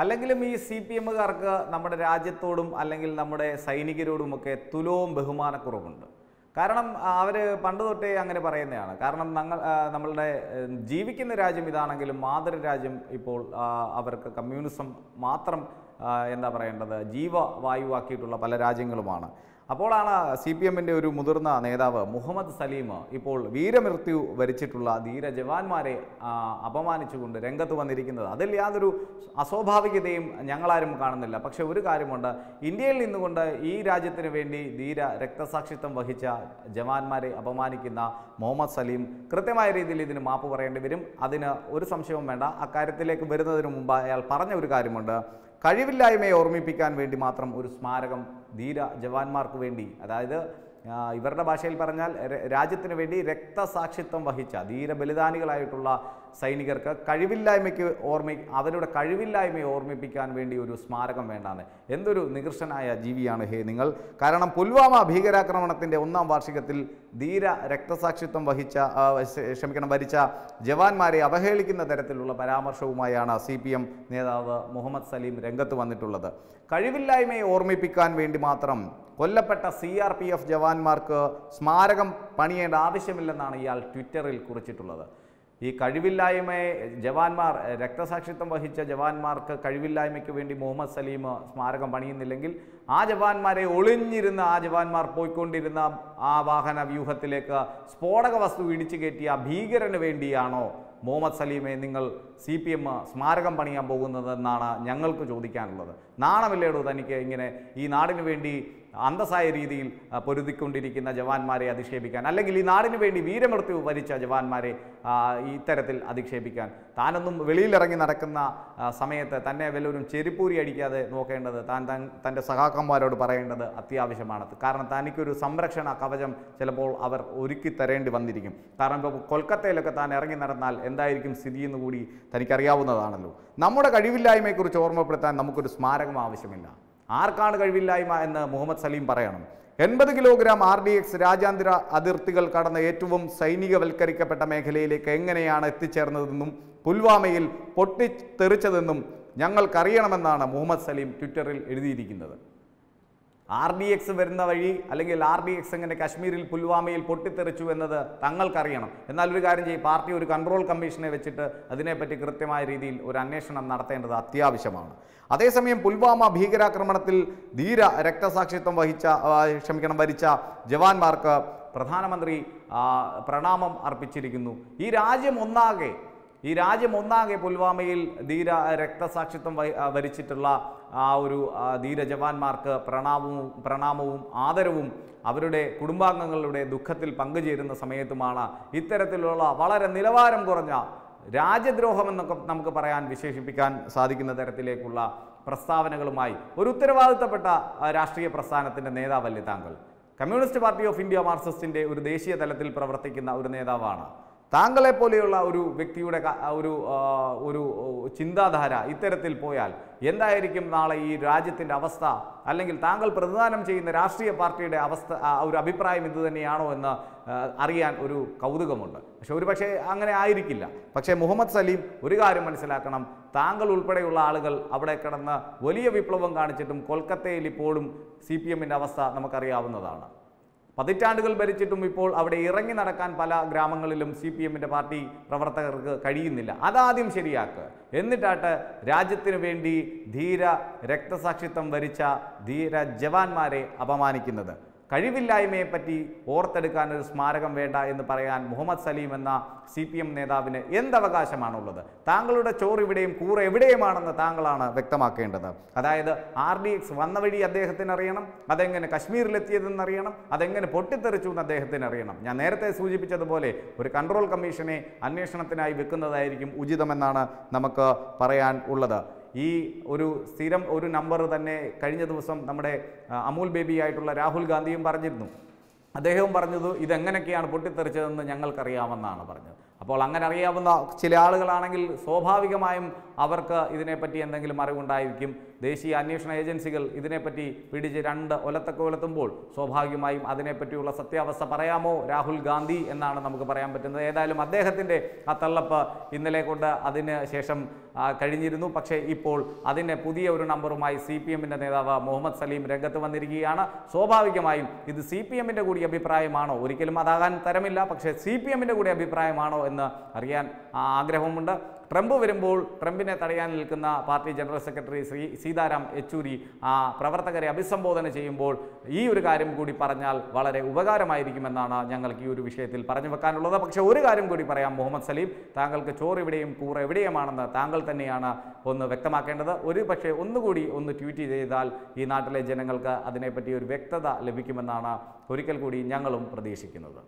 അല്ലെങ്കിലും ഈ C P എമ്മുകാർക്ക് നമ്മുടെ രാജ്യത്തോടും അല്ലെങ്കിൽ നമ്മുടെ സൈനികരോടുമൊക്കെ തുലവും ബഹുമാനക്കുറവുണ്ട്. കാരണം അവർ പണ്ട് തൊട്ടേ അങ്ങനെ പറയുന്നതാണ്. കാരണം ഞങ്ങൾ നമ്മളുടെ ജീവിക്കുന്ന രാജ്യം ഇതാണെങ്കിലും മാതൃരാജ്യം ഇപ്പോൾ അവർക്ക് കമ്മ്യൂണിസം മാത്രം എന്താ പറയേണ്ടത് ജീവവായുവാക്കിയിട്ടുള്ള പല രാജ്യങ്ങളുമാണ്. അപ്പോഴാണ് സി പി എമ്മിന്റെ ഒരു മുതിർന്ന നേതാവ് മുഹമ്മദ് സലീം ഇപ്പോൾ വീരമൃത്യു വരിച്ചിട്ടുള്ള ധീര ജവാന്മാരെ അപമാനിച്ചുകൊണ്ട് രംഗത്ത് വന്നിരിക്കുന്നത്. അതിൽ യാതൊരു അസ്വാഭാവികതയും ഞങ്ങളാരും കാണുന്നില്ല. പക്ഷെ ഒരു കാര്യമുണ്ട്. ഇന്ത്യയിൽ നിന്നുകൊണ്ട് ഈ രാജ്യത്തിന് വേണ്ടി ധീര രക്തസാക്ഷിത്വം വഹിച്ച ജവാന്മാരെ അപമാനിക്കുന്ന മുഹമ്മദ് സലീം കൃത്യമായ രീതിയിൽ ഇതിന് മാപ്പ് പറയേണ്ടി വരും. അതിന് ഒരു സംശയവും വേണ്ട. അക്കാര്യത്തിലേക്ക് വരുന്നതിന് മുമ്പ് അയാൾ പറഞ്ഞ ഒരു കാര്യമുണ്ട്. കഴിവില്ലായ്മയെ ഓർമ്മിപ്പിക്കാൻ വേണ്ടി മാത്രം ഒരു സ്മാരകം ധീര ജവാന്മാർക്ക് വേണ്ടി. അതായത് ഇവരുടെ ഭാഷയിൽ പറഞ്ഞാൽ രാജ്യത്തിന് വേണ്ടി രക്തസാക്ഷിത്വം വഹിച്ച ധീര ബലിദാനികളായിട്ടുള്ള സൈനികർക്ക് കഴിവില്ലായ്മയ്ക്ക് ഓർമ്മി അവരുടെ കഴിവില്ലായ്മയെ ഓർമ്മിപ്പിക്കാൻ വേണ്ടി ഒരു സ്മാരകം വേണ്ടാന്ന്. എന്തൊരു നികൃഷ്ടനായ ജീവിയാണ് ഹേ നിങ്ങൾ. കാരണം പുൽവാമ ഭീകരാക്രമണത്തിന്റെ ഒന്നാം വാർഷികത്തിൽ ധീര രക്തസാക്ഷിത്വം വഹിച്ച ക്ഷമിക്കണം ഭരിച്ച ജവാന്മാരെ അവഹേളിക്കുന്ന തരത്തിലുള്ള പരാമർശവുമായാണ് സി പി എം നേതാവ് മുഹമ്മദ് സലീം രംഗത്ത് വന്നിട്ടുള്ളത്. കഴിവില്ലായ്മയെ ഓർമ്മിപ്പിക്കാൻ വേണ്ടി മാത്രം കൊല്ലപ്പെട്ട സി ആർ പി എഫ് ജവാന്മാർക്ക് സ്മാരകം പണിയേണ്ട ആവശ്യമില്ലെന്നാണ് ഇയാൾ ട്വിറ്ററിൽ കുറിച്ചിട്ടുള്ളത്. ഈ കഴിവില്ലായ്മയെ ജവാന്മാർ രക്തസാക്ഷിത്വം വഹിച്ച ജവാന്മാർക്ക് കഴിവില്ലായ്മയ്ക്ക് വേണ്ടി മുഹമ്മദ് സലീം സ്മാരകം പണിയുന്നില്ലെങ്കിൽ ആ ജവാന്മാരെ ഒളിഞ്ഞിരുന്ന ആ ജവാന്മാർ പോയിക്കൊണ്ടിരുന്ന ആ വാഹന വ്യൂഹത്തിലേക്ക് സ്ഫോടക വസ്തു ഇടിച്ചു കയറ്റിയ ഭീകരന് വേണ്ടിയാണോ മുഹമ്മദ് സലീമെ നിങ്ങൾ സി പി എം സ്മാരകം പണിയാൻ പോകുന്നതെന്നാണ് ഞങ്ങൾക്ക് ചോദിക്കാനുള്ളത്. നാണമില്ലേടോ തനിക്ക് ഇങ്ങനെ ഈ നാടിനു വേണ്ടി അന്തസ്സായ രീതിയിൽ പൊരുതിക്കൊണ്ടിരിക്കുന്ന ജവാന്മാരെ അധിക്ഷേപിക്കാൻ? അല്ലെങ്കിൽ ഈ നാടിനു വേണ്ടി വീരമൃത്യു വരിച്ച ജവാന്മാരെ ഇത്തരത്തിൽ അധിക്ഷേപിക്കാൻ? താനൊന്നും വെളിയിലിറങ്ങി നടക്കുന്ന സമയത്ത് തന്നെ വല്ലവരും ചെരിപ്പൂരി അടിക്കാതെ നോക്കേണ്ടത് താൻ തൻ തന്റെ സഹാക്കന്മാരോട് പറയേണ്ടത് അത്യാവശ്യമാണ്. കാരണം തനിക്കൊരു സംരക്ഷണ കവചം ചിലപ്പോൾ അവർ ഒരുക്കി തരേണ്ടി വന്നിരിക്കും. കാരണം ഇപ്പോൾ കൊൽക്കത്തയിലൊക്കെ താൻ ഇറങ്ങി നടന്നാൽ എന്തായിരിക്കും സ്ഥിതി എന്ന് കൂടി തനിക്കറിയാവുന്നതാണല്ലോ. നമ്മുടെ കഴിവില്ലായ്മയെക്കുറിച്ച് ഓർമ്മപ്പെടുത്താൻ നമുക്കൊരു സ്മാരകം ആവശ്യമില്ല. ആർക്കാണ് കഴിവില്ലായ്മ എന്ന് മുഹമ്മദ് സലീം പറയണം. എൺപത് കിലോഗ്രാം ആർ ഡി എക്സ് രാജ്യാന്തര അതിർത്തികൾ കടന്ന ഏറ്റവും സൈനികവൽക്കരിക്കപ്പെട്ട മേഖലയിലേക്ക് എങ്ങനെയാണ് എത്തിച്ചേർന്നതെന്നും പുൽവാമയിൽ പൊട്ടിത്തെറിച്ചതെന്നും ഞങ്ങൾക്കറിയണമെന്നാണ് മുഹമ്മദ് സലീം ട്വിറ്ററിൽ എഴുതിയിരിക്കുന്നത്. ആർ ഡി എക്സ് വരുന്ന വഴി അല്ലെങ്കിൽ ആർ ഡി എക്സ് എങ്ങനെ കശ്മീരിൽ പുൽവാമയിൽ പൊട്ടിത്തെറിച്ചു എന്നത് തങ്ങൾക്കറിയണം. എന്നാൽ ഒരു കാര്യം ചെയ്യും പാർട്ടി ഒരു കൺട്രോൾ കമ്മീഷനെ വെച്ചിട്ട് അതിനെപ്പറ്റി കൃത്യമായ രീതിയിൽ ഒരു അന്വേഷണം നടത്തേണ്ടത് അത്യാവശ്യമാണ്. അതേസമയം പുൽവാമ ഭീകരാക്രമണത്തിൽ ധീര രക്തസാക്ഷിത്വം വഹിച്ച ക്ഷമിക്കണം ഭരിച്ച ജവാന്മാർക്ക് പ്രധാനമന്ത്രി പ്രണാമം അർപ്പിച്ചിരിക്കുന്നു. ഈ രാജ്യം ഒന്നാകെ ഈ രാജ്യം ഒന്നാകെ പുൽവാമയിൽ ധീര രക്തസാക്ഷിത്വം വരിച്ചിട്ടുള്ള ആ ഒരു ധീര ജവാന്മാർക്ക് പ്രണാമവും പ്രണാമവും ആദരവും അവരുടെ കുടുംബാംഗങ്ങളുടെ ദുഃഖത്തിൽ പങ്കുചേരുന്ന സമയത്തുമാണ് ഇത്തരത്തിലുള്ള വളരെ നിലവാരം കുറഞ്ഞ രാജ്യദ്രോഹം എന്നൊക്കെ നമുക്ക് പറയാൻ വിശേഷിപ്പിക്കാൻ സാധിക്കുന്ന തരത്തിലേക്കുള്ള പ്രസ്താവനകളുമായി ഒരു ഉത്തരവാദിത്തപ്പെട്ട രാഷ്ട്രീയ പ്രസ്ഥാനത്തിന്റെ നേതാവല്ലേ താങ്കൾ? കമ്മ്യൂണിസ്റ്റ് പാർട്ടി ഓഫ് ഇന്ത്യ മാർക്സിസ്റ്റിന്റെ ഒരു ദേശീയ തലത്തിൽ പ്രവർത്തിക്കുന്ന ഒരു നേതാവാണ്. താങ്കളെ പോലെയുള്ള ഒരു വ്യക്തിയുടെ ഒരു ഒരു ചിന്താധാര ഇത്തരത്തിൽ പോയാൽ എന്തായിരിക്കും നാളെ ഈ രാജ്യത്തിന്റെ അവസ്ഥ? അല്ലെങ്കിൽ താങ്കൾ പ്രതിദാനം ചെയ്യുന്ന രാഷ്ട്രീയ പാർട്ടിയുടെ അവസ്ഥ ഒരു അഭിപ്രായം ഇത് തന്നെയാണോ എന്ന് അറിയാൻ ഒരു കൗതുകമുണ്ട്. പക്ഷെ ഒരു പക്ഷേ അങ്ങനെ ആയിരിക്കില്ല. പക്ഷേ മുഹമ്മദ് സലീം ഒരു കാര്യം മനസ്സിലാക്കണം. താങ്കൾ ഉൾപ്പെടെയുള്ള ആളുകൾ അവിടെ കിടന്ന് വലിയ വിപ്ലവം കാണിച്ചിട്ടും കൊൽക്കത്തയിൽ ഇപ്പോഴും സി പി എമ്മിന്റെ അവസ്ഥ നമുക്കറിയാവുന്നതാണ്. പതിറ്റാണ്ടുകൾ ഭരിച്ചിട്ടും ഇപ്പോൾ അവിടെ ഇറങ്ങി നടക്കാൻ പല ഗ്രാമങ്ങളിലും സി പി എമ്മിന്റെ പാർട്ടി പ്രവർത്തകർക്ക് കഴിയുന്നില്ല. അതാദ്യം ശരിയാക്കുക എന്നിട്ടാട്ട് രാജ്യത്തിന് വേണ്ടി ധീര രക്തസാക്ഷിത്വം വരിച്ച ധീര ജവാന്മാരെ അപമാനിക്കുന്നത്. കഴിവില്ലായ്മയെ പറ്റി ഓർത്തെടുക്കാൻ ഒരു സ്മാരകം വേണ്ട എന്ന് പറയാൻ മുഹമ്മദ് സലീം എന്ന സി പി എം നേതാവിന് എന്തവകാശമാണുള്ളത്? താങ്കളുടെ ചോറ് ഇവിടെയും കൂറ എവിടെയുമാണെന്ന് താങ്കളാണ് വ്യക്തമാക്കേണ്ടത്. അതായത് ആർ ഡി എക്സ് വന്ന വഴി അദ്ദേഹത്തിന് അറിയണം അതെങ്ങനെ കശ്മീരിലെത്തിയതെന്ന് അറിയണം അതെങ്ങനെ പൊട്ടിത്തെറിച്ചു എന്ന് അദ്ദേഹത്തിന് അറിയണം. ഞാൻ നേരത്തെ സൂചിപ്പിച്ചതുപോലെ ഒരു കൺട്രോൾ കമ്മീഷനെ അന്വേഷണത്തിനായി വെക്കുന്നതായിരിക്കും ഉചിതമെന്നാണ് നമുക്ക് പറയാൻ ഉള്ളത്. ഈ ഒരു സ്ഥിരം ഒരു നമ്പർ തന്നെ കഴിഞ്ഞ ദിവസം നമ്മുടെ അമൂൽ ബേബി ആയിട്ടുള്ള രാഹുൽ ഗാന്ധിയും പറഞ്ഞിരുന്നു. അദ്ദേഹവും പറഞ്ഞത് ഇതെങ്ങനെയൊക്കെയാണ് പൊട്ടിത്തെറിച്ചതെന്ന് ഞങ്ങൾക്കറിയാമെന്നാണ് പറഞ്ഞത്. അപ്പോൾ അങ്ങനെ അറിയാവുന്ന ചില ആളുകളാണെങ്കിൽ സ്വാഭാവികമായും അവർക്ക് ഇതിനെപ്പറ്റി എന്തെങ്കിലും അറിവുണ്ടായിരിക്കും. ദേശീയ അന്വേഷണ ഏജൻസികൾ ഇതിനെപ്പറ്റി പിടിച്ച് രണ്ട് ഒലത്തൊക്കെ ഒലത്തുമ്പോൾ സ്വാഭാവികമായും അതിനെപ്പറ്റിയുള്ള സത്യാവസ്ഥ പറയാമോ? രാഹുൽ ഗാന്ധി എന്നാണ് നമുക്ക് പറയാൻ പറ്റുന്നത്. ഏതായാലും അദ്ദേഹത്തിന്റെ ആ തള്ളപ്പ് ഇന്നലെ കൊണ്ട് അതിന് ശേഷം കഴിഞ്ഞിരുന്നു. പക്ഷേ ഇപ്പോൾ അതിന് പുതിയ ഒരു നമ്പറുമായി സി പി എമ്മിന്റെ നേതാവ് മുഹമ്മദ് സലീം രംഗത്ത് വന്നിരിക്കുകയാണ്. സ്വാഭാവികമായും ഇത് സി പി എമ്മിന്റെ കൂടി അഭിപ്രായമാണോ? ഒരിക്കലും അതാകാൻ തരമില്ല. പക്ഷേ സി പി എമ്മിന്റെ കൂടി അഭിപ്രായമാണോ എന്ന് അറിയാൻ ആഗ്രഹമുണ്ട് ട്രംപ് വരുമ്പോൾ ട്രംപിനെ തടയാൻ നിൽക്കുന്ന party general secretary Shri Sitaram Yechury ആ പ്രവർത്തകരെ അഭിസംബോധന ചെയ്യുമ്പോൾ ഈ ഒരു കാര്യം കൂടി പറഞ്ഞാൽ വളരെ ഉപകാരമായിരിക്കുമെന്നാണ് ഞങ്ങൾക്ക് ഈ ഒരു വിഷയത്തിൽ പറഞ്ഞു വെക്കാനുള്ളത്. പക്ഷേ ഒരു കാര്യം കൂടി പറയാം മുഹമ്മദ് സലീം. താങ്കൾക്ക് ചോറ് എവിടെയും കൂറ് എവിടെയുമാണെന്ന് താങ്കൾ തന്നെയാണ് ഒന്ന് വ്യക്തമാക്കേണ്ടത്. ഒരു പക്ഷേ ഒന്നുകൂടി ഒന്ന് ട്വീറ്റ് ചെയ്താൽ ഈ നാട്ടിലെ ജനങ്ങൾക്ക് അതിനെപ്പറ്റി ഒരു വ്യക്തത ലഭിക്കുമെന്നാണ് ഒരിക്കൽ കൂടി ഞങ്ങളും പ്രതീക്ഷിക്കുന്നത്.